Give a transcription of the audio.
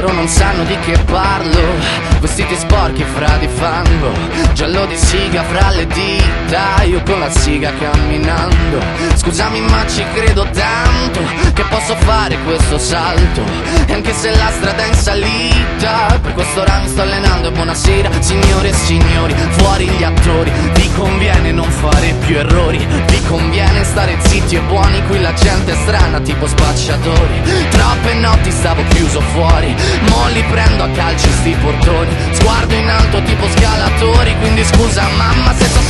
non sanno di che parlo. Vestiti sporchi fra di fango. Giallo di siga fra le dita. Io con la siga camminando. Scusami ma ci credo tanto Che posso fare questo salto. E anche se la strada è in salita Per questo ora mi sto allenando. E buonasera signore e signori Fuori gli attori. Vi conviene non fare più errori. Vi conviene stare zitti e buoni Qui la gente è strana tipo spacciatori. Notti stavo chiuso fuori. Mo li prendo a calci sti portoni. Sguardo in alto tipo scalatori Quindi scusa mamma se sono